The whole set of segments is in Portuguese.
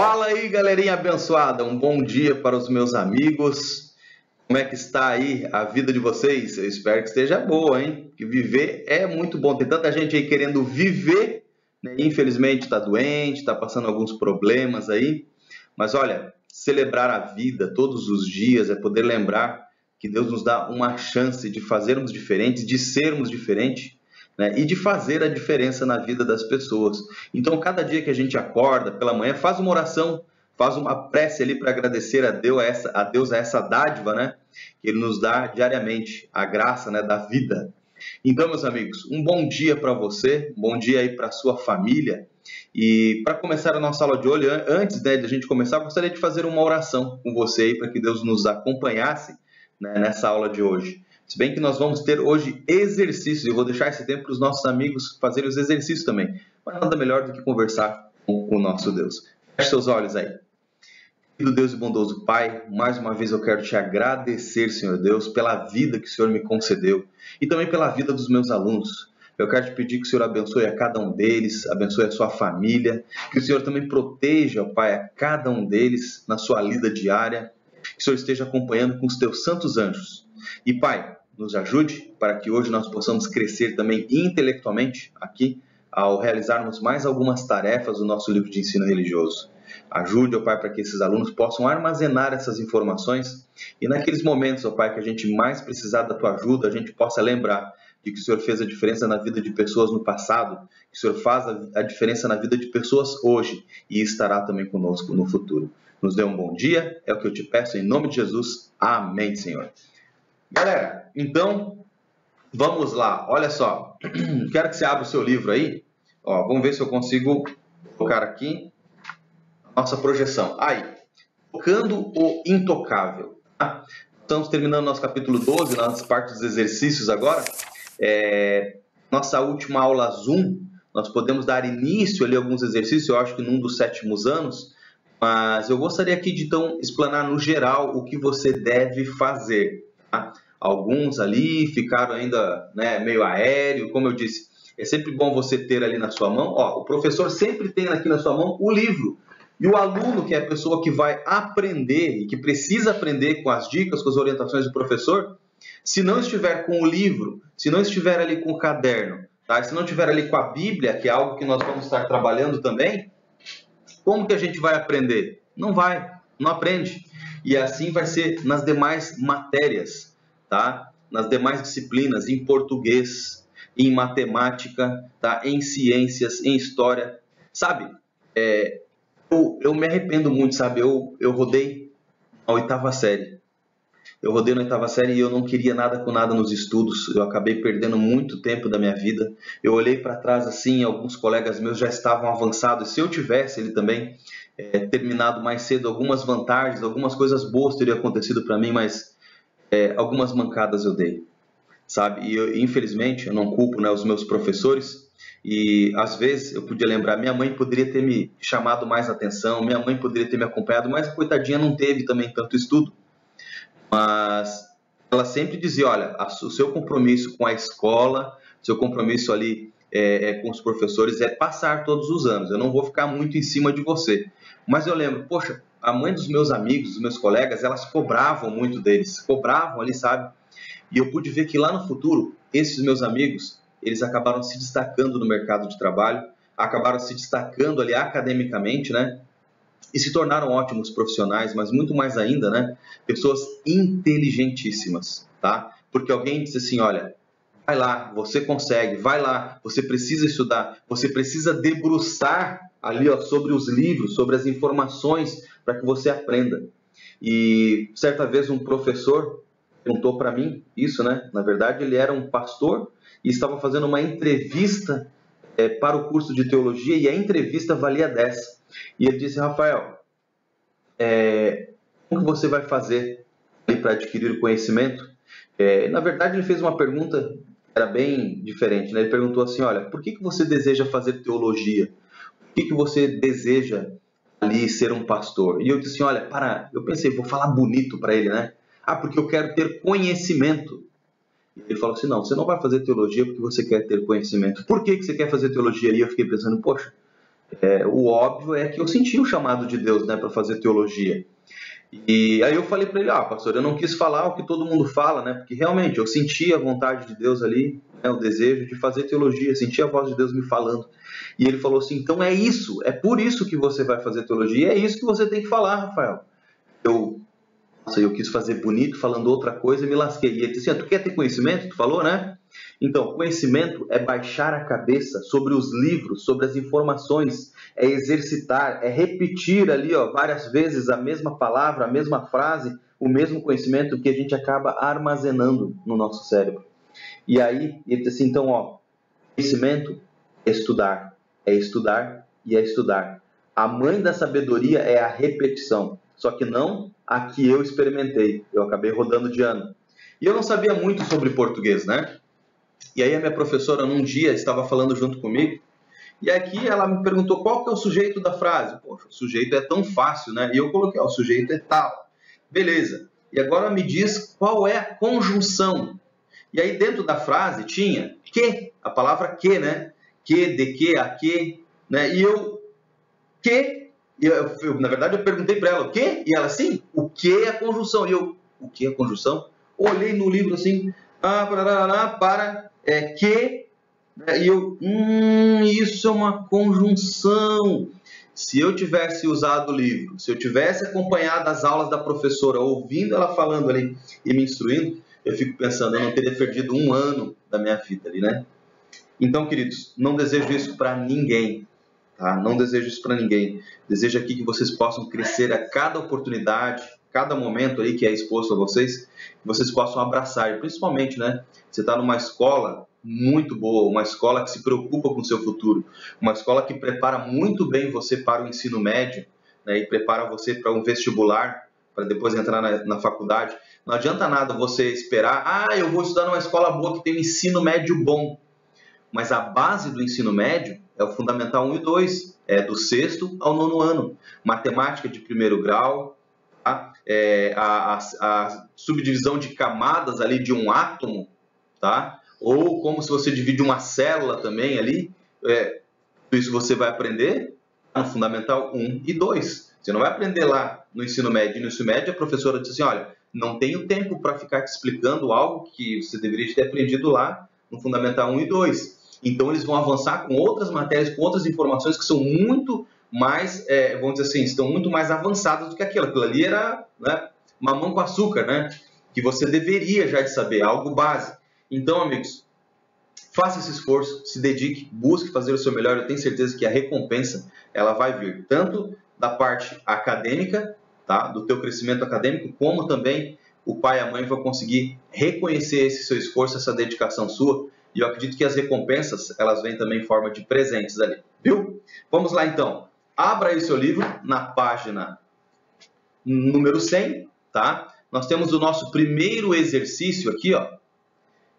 Fala aí, galerinha abençoada. Um bom dia para os meus amigos. Como é que está aí a vida de vocês? Eu espero que esteja boa, hein? Que viver é muito bom. Tem tanta gente aí querendo viver, né? infelizmente está doente, está passando alguns problemas aí. Mas olha, celebrar a vida todos os dias é poder lembrar que Deus nos dá uma chance de fazermos diferentes, de sermos diferentes né? e de fazer a diferença na vida das pessoas. Então, cada dia que a gente acorda pela manhã, faz uma oração, faz uma prece ali para agradecer a Deus a, essa, a Deus a essa dádiva, né? Que Ele nos dá diariamente, a graça né, da vida. Então, meus amigos, um bom dia para você, um bom dia aí para sua família. E para começar a nossa aula de hoje, antes né, de a gente começar, gostaria de fazer uma oração com você aí para que Deus nos acompanhasse né, nessa aula de hoje. Se bem que nós vamos ter hoje exercícios, eu vou deixar esse tempo para os nossos amigos fazerem os exercícios também. Mas nada melhor do que conversar com o nosso Deus. Feche seus olhos aí. Querido Deus e bondoso Pai, mais uma vez eu quero te agradecer, Senhor Deus, pela vida que o Senhor me concedeu e também pela vida dos meus alunos. Eu quero te pedir que o Senhor abençoe a cada um deles, abençoe a sua família, que o Senhor também proteja, Pai, a cada um deles na sua lida diária, que o Senhor esteja acompanhando com os teus santos anjos. E, Pai, nos ajude para que hoje nós possamos crescer também intelectualmente aqui ao realizarmos mais algumas tarefas do nosso livro de ensino religioso. Ajude, ó Pai, para que esses alunos possam armazenar essas informações e naqueles momentos, ó Pai, que a gente mais precisar da tua ajuda, a gente possa lembrar de que o Senhor fez a diferença na vida de pessoas no passado, que o Senhor faz a diferença na vida de pessoas hoje e estará também conosco no futuro. Nos dê um bom dia, é o que eu te peço em nome de Jesus. Amém, Senhor. Galera, então vamos lá. Olha só, quero que você abra o seu livro aí. Ó, vamos ver se eu consigo colocar aqui nossa projeção. Aí, tocando o intocável. Tá? Estamos terminando nosso capítulo 12, nas partes dos exercícios agora. É, nossa última aula Zoom, nós podemos dar início ali a alguns exercícios, eu acho que num dos sétimos anos, mas eu gostaria aqui de então explanar no geral o que você deve fazer. Tá? Alguns ali ficaram ainda né, meio aéreo, como eu disse, é sempre bom você ter ali na sua mão. Ó, o professor sempre tem aqui na sua mão o livro. E o aluno, que é a pessoa que vai aprender e que precisa aprender com as dicas, com as orientações do professor, se não estiver com o livro, se não estiver ali com o caderno, tá? se não estiver ali com a Bíblia, que é algo que nós vamos estar trabalhando também, como que a gente vai aprender? Não vai, não aprende. E assim vai ser nas demais matérias, tá? Nas demais disciplinas, em português, em matemática, tá? Em ciências, em história, sabe? É, eu, eu me arrependo muito, sabe? Eu, eu rodei a oitava série. Eu rodei na oitava série e eu não queria nada com nada nos estudos. Eu acabei perdendo muito tempo da minha vida. Eu olhei para trás assim, alguns colegas meus já estavam avançados. Se eu tivesse, ele também, é, terminado mais cedo, algumas vantagens, algumas coisas boas teriam acontecido para mim, mas é, algumas mancadas eu dei, sabe? E eu, infelizmente eu não culpo né, os meus professores. E às vezes eu podia lembrar, minha mãe poderia ter me chamado mais atenção, minha mãe poderia ter me acompanhado, mas coitadinha não teve também tanto estudo. Mas ela sempre dizia, olha, o seu compromisso com a escola, seu compromisso ali é, é, com os professores é passar todos os anos. Eu não vou ficar muito em cima de você. Mas eu lembro, poxa, a mãe dos meus amigos, dos meus colegas, elas cobravam muito deles, cobravam ali, sabe? E eu pude ver que lá no futuro, esses meus amigos, eles acabaram se destacando no mercado de trabalho, acabaram se destacando ali academicamente, né? E se tornaram ótimos profissionais, mas muito mais ainda, né? Pessoas inteligentíssimas, tá? Porque alguém disse assim, olha, vai lá, você consegue, vai lá, você precisa estudar, você precisa debruçar ali ó, sobre os livros, sobre as informações para que você aprenda. E certa vez um professor perguntou para mim isso, né? Na verdade, ele era um pastor e estava fazendo uma entrevista é, para o curso de teologia e a entrevista valia 10. E ele disse, Rafael, é, como que você vai fazer para adquirir o conhecimento? É, na verdade, ele fez uma pergunta era bem diferente. Né? Ele perguntou assim, olha, por que, que você deseja fazer teologia? que, que você deseja ali ser um pastor? E eu disse assim, olha, para, eu pensei, vou falar bonito para ele, né? Ah, porque eu quero ter conhecimento. Ele falou assim, não, você não vai fazer teologia porque você quer ter conhecimento. Por que, que você quer fazer teologia? E eu fiquei pensando, poxa, é, o óbvio é que eu senti o chamado de Deus né, para fazer teologia. E aí eu falei para ele, ah, pastor, eu não quis falar o que todo mundo fala, né? Porque realmente eu senti a vontade de Deus ali, né, o desejo de fazer teologia, senti a voz de Deus me falando. E ele falou assim, então é isso, é por isso que você vai fazer teologia, é isso que você tem que falar, Rafael. Eu, nossa, eu quis fazer bonito, falando outra coisa e me lasquei. E ele disse assim, ah, tu quer ter conhecimento? Tu falou, né? Então, conhecimento é baixar a cabeça sobre os livros, sobre as informações, é exercitar, é repetir ali ó, várias vezes a mesma palavra, a mesma frase, o mesmo conhecimento que a gente acaba armazenando no nosso cérebro. E aí, ele diz assim, então, ó, conhecimento é estudar, é estudar e é estudar. A mãe da sabedoria é a repetição, só que não a que eu experimentei. Eu acabei rodando de ano. E eu não sabia muito sobre português, né? E aí a minha professora num dia estava falando junto comigo e aqui ela me perguntou qual que é o sujeito da frase. Poxa, o sujeito é tão fácil, né? E eu coloquei, ó, o sujeito é tal. Beleza. E agora me diz qual é a conjunção. E aí dentro da frase tinha que, a palavra que, né? Que, de que, a que, né? E eu, que, eu, eu, na verdade eu perguntei para ela o que? E ela, sim, o que é a conjunção? E eu, o que é a conjunção? Olhei no livro assim, ah, para, para é, que né? E eu, hum, isso é uma conjunção. Se eu tivesse usado o livro, se eu tivesse acompanhado as aulas da professora, ouvindo ela falando ali e me instruindo, eu fico pensando, eu não teria perdido um ano da minha vida ali, né? Então, queridos, não desejo isso para ninguém, tá? Não desejo isso para ninguém. Desejo aqui que vocês possam crescer a cada oportunidade, cada momento aí que é exposto a vocês, que vocês possam abraçar. E principalmente, né? Você está numa escola muito boa, uma escola que se preocupa com o seu futuro, uma escola que prepara muito bem você para o ensino médio né, e prepara você para um vestibular, para depois entrar na, na, faculdade. Não adianta nada você esperar, ah, eu vou estudar numa escola boa que tem um ensino médio bom. Mas a base do ensino médio é o Fundamental 1 e 2, é do sexto ao nono ano. Matemática de primeiro grau? É, a, a, a subdivisão de camadas ali de um átomo, tá? ou como se você divide uma célula também ali, é, isso você vai aprender no Fundamental 1 e 2. Você não vai aprender lá no ensino médio. No ensino médio, a professora diz assim, olha, não tenho tempo para ficar te explicando algo que você deveria ter aprendido lá no Fundamental 1 e 2. Então, eles vão avançar com outras matérias, com outras informações que são muito mais, é, vamos dizer assim, estão muito mais avançadas do que aquilo. Aquilo ali era né, mamão com açúcar, né? Que você deveria já de saber, algo básico. Então, amigos, faça esse esforço, se dedique, busque fazer o seu melhor. Eu tenho certeza que a recompensa ela vai vir tanto da parte acadêmica, tá? do teu crescimento acadêmico, como também o pai e a mãe vão conseguir reconhecer esse seu esforço, essa dedicação sua. E eu acredito que as recompensas elas vêm também em forma de presentes ali, viu? Vamos lá então. Abra aí o seu livro na página número 100, tá? Nós temos o nosso primeiro exercício aqui, ó,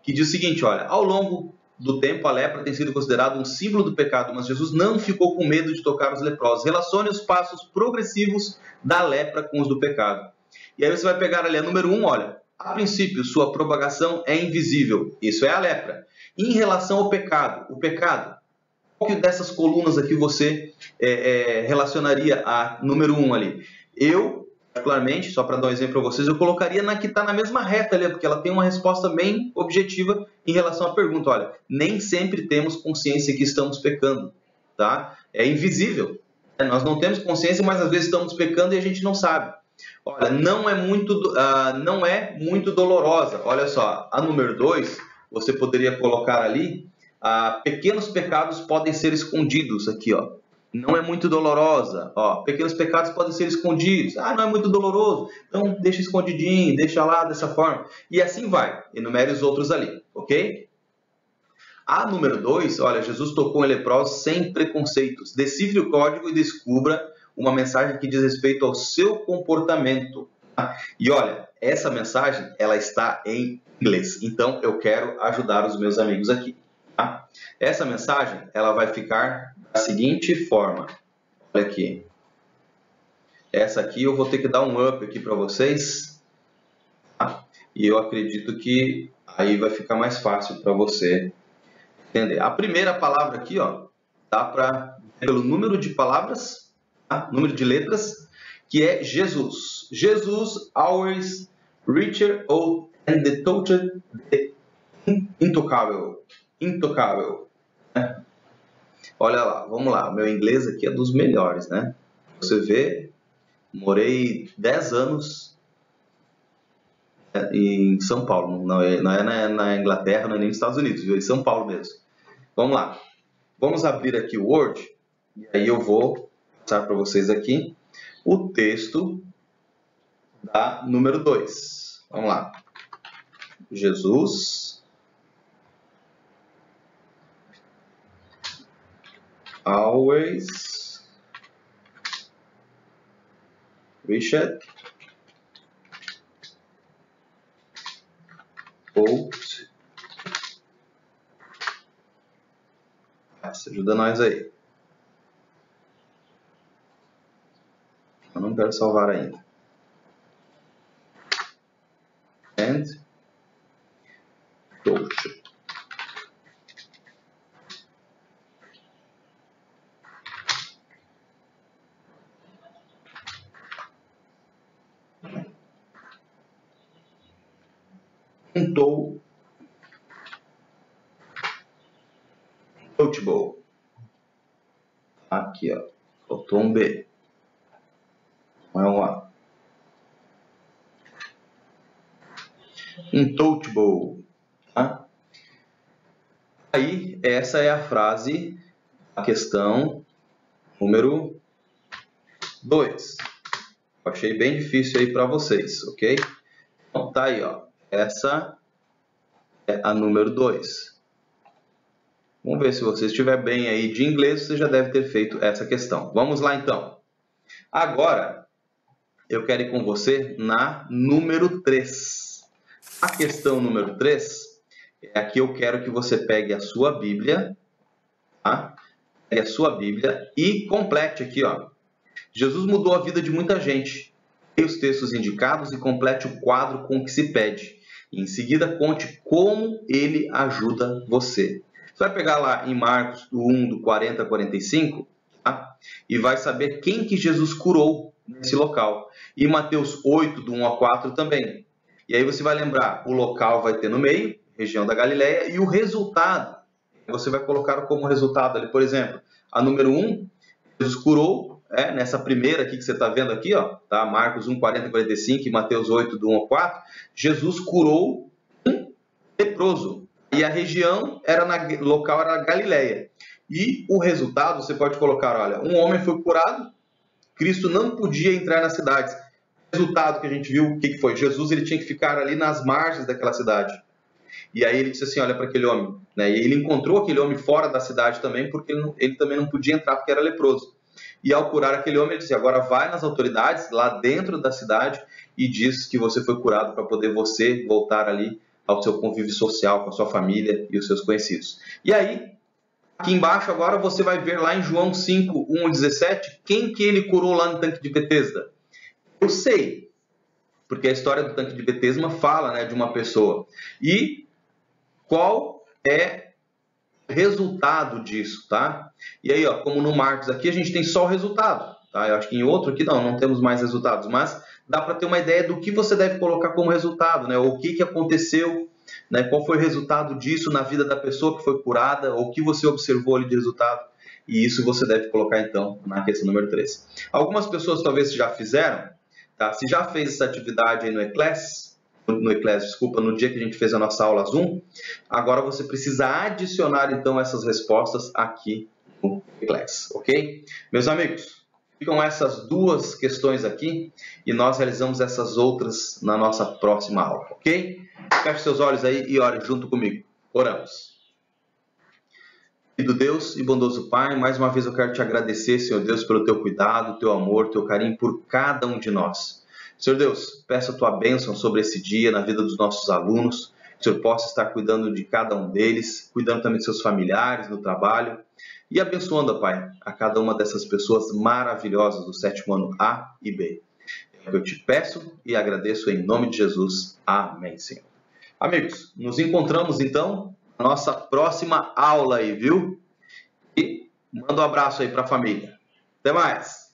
que diz o seguinte: olha, ao longo do tempo a lepra tem sido considerada um símbolo do pecado, mas Jesus não ficou com medo de tocar os leprosos. Relacione os passos progressivos da lepra com os do pecado. E aí você vai pegar ali a número 1, um, olha, a princípio sua propagação é invisível. Isso é a lepra. Em relação ao pecado, o pecado, qual dessas colunas aqui você é, é, relacionaria a número 1 um ali? Eu particularmente, só para dar um exemplo para vocês, eu colocaria na que está na mesma reta ali, porque ela tem uma resposta bem objetiva em relação à pergunta. Olha, nem sempre temos consciência que estamos pecando, tá? É invisível. Né? Nós não temos consciência, mas às vezes estamos pecando e a gente não sabe. Olha, não é muito, uh, não é muito dolorosa. Olha só, a número 2, você poderia colocar ali, uh, pequenos pecados podem ser escondidos aqui, ó não é muito dolorosa. Ó, pequenos pecados podem ser escondidos. Ah, não é muito doloroso. Então deixa escondidinho, deixa lá dessa forma. E assim vai. Enumere os outros ali, ok? A número 2, olha, Jesus tocou em leprosos sem preconceitos. Decifre o código e descubra uma mensagem que diz respeito ao seu comportamento. E olha, essa mensagem ela está em inglês. Então eu quero ajudar os meus amigos aqui. Tá? Essa mensagem ela vai ficar da seguinte forma. Olha aqui. Essa aqui eu vou ter que dar um up aqui para vocês. Tá? E eu acredito que aí vai ficar mais fácil para você entender. A primeira palavra aqui, ó, dá para pelo número de palavras, tá? número de letras, que é Jesus. Jesus always richer ou and the total intocável. Intocável. Né? Olha lá, vamos lá. Meu inglês aqui é dos melhores, né? Você vê, morei 10 anos é, em São Paulo. Não é, é na, na, Inglaterra, não é nem nos Estados Unidos, viu? É em São Paulo mesmo. Vamos lá. Vamos abrir aqui o Word. E aí eu vou passar para vocês aqui o texto da número 2. Vamos lá. Jesus always Richard Bolt ajuda nós aí. Eu não quero salvar ainda. And Dolce. Untou Touchable. Aqui, ó. Faltou um B. Vamos lá. Untouchable. Tá? Aí, essa é a frase, a questão número 2. Achei bem difícil aí para vocês, ok? Então, tá aí, ó. Essa é a número 2. Vamos ver se você estiver bem aí de inglês, você já deve ter feito essa questão. Vamos lá, então. Agora, eu quero ir com você na número 3. A questão número 3 é aqui eu quero que você pegue a sua Bíblia, tá? Pegue a sua Bíblia e complete aqui, ó. Jesus mudou a vida de muita gente. Leia os textos indicados e complete o quadro com o que se pede. E em seguida conte como ele ajuda você. Você vai pegar lá em Marcos 1, do 40 a 45, tá? e vai saber quem que Jesus curou nesse local. E Mateus 8, do 1 a 4 também. E aí você vai lembrar, o local vai ter no meio, região da Galileia, e o resultado. Você vai colocar como resultado ali, por exemplo, a número 1, Jesus curou, é, nessa primeira aqui que você está vendo aqui, ó, tá? Marcos 1, 40 e 45 e Mateus 8, do 1 ao 4, Jesus curou um leproso. E a região era na local era Galileia. E o resultado, você pode colocar, olha, um homem foi curado, Cristo não podia entrar nas cidades. O resultado que a gente viu, o que foi? Jesus ele tinha que ficar ali nas margens daquela cidade. E aí ele disse assim, olha para aquele homem. Né? E ele encontrou aquele homem fora da cidade também, porque ele, não, ele, também não podia entrar porque era leproso. E ao curar aquele homem, ele disse, agora vai nas autoridades lá dentro da cidade e diz que você foi curado para poder você voltar ali ao seu convívio social com a sua família e os seus conhecidos. E aí, Aqui embaixo agora você vai ver lá em João 5, 1 e 17, quem que ele curou lá no tanque de Betesda. Eu sei, porque a história do tanque de Betesda fala né, de uma pessoa. E qual é resultado disso, tá? E aí, ó, como no Marcos aqui, a gente tem só o resultado, tá? Eu acho que em outro aqui não, não temos mais resultados, mas dá para ter uma ideia do que você deve colocar como resultado, né? O que, que aconteceu né? Qual foi o resultado disso na vida da pessoa que foi curada, ou o que você observou ali de resultado. E isso você deve colocar então na questão número 3. Algumas pessoas talvez já fizeram, tá? Se já fez essa atividade aí no Eclass, no Eclass, desculpa, no dia que a gente fez a nossa aula Zoom, agora você precisa adicionar então essas respostas aqui no Eclass, ok? Meus amigos, ficam essas duas questões aqui e nós realizamos essas outras na nossa próxima aula, ok? Feche seus olhos aí e ore junto comigo. Oramos. Querido Deus e bondoso Pai, mais uma vez eu quero te agradecer, Senhor Deus, pelo teu cuidado, teu amor, teu carinho por cada um de nós. Senhor Deus, peço a tua bênção sobre esse dia na vida dos nossos alunos. Que o Senhor possa estar cuidando de cada um deles, cuidando também de seus familiares no trabalho e abençoando, Pai, a cada uma dessas pessoas maravilhosas do sétimo ano A e B. É o que eu te peço e agradeço em nome de Jesus. Amém, Senhor. Amigos, nos encontramos então na nossa próxima aula aí, viu? E Manda um abraço aí para a família. Até mais.